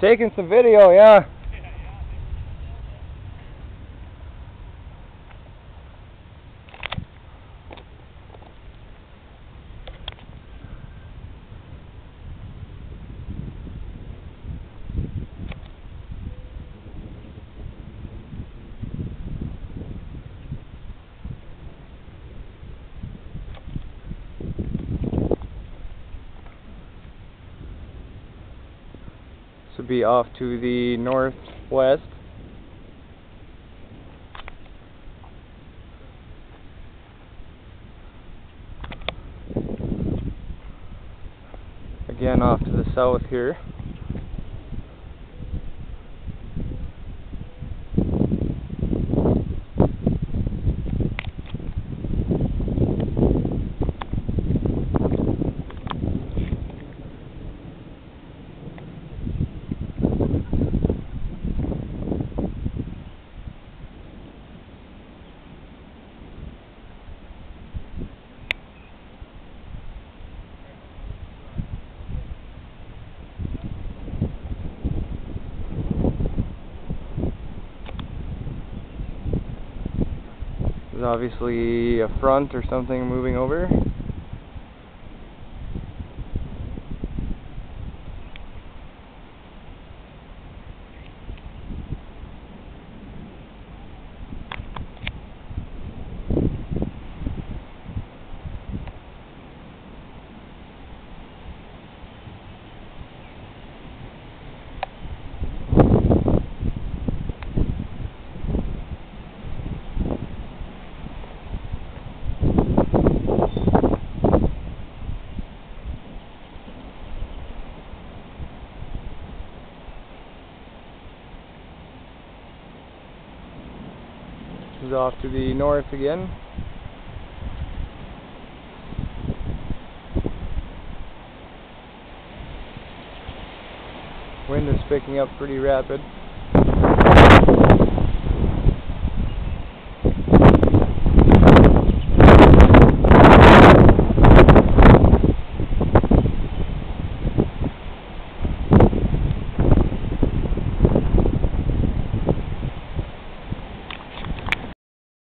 Taking some video, yeah. Be off to the northwest. Again off to the south here. There's obviously a front or something moving over. Is off to the north again. Wind is picking up pretty rapid.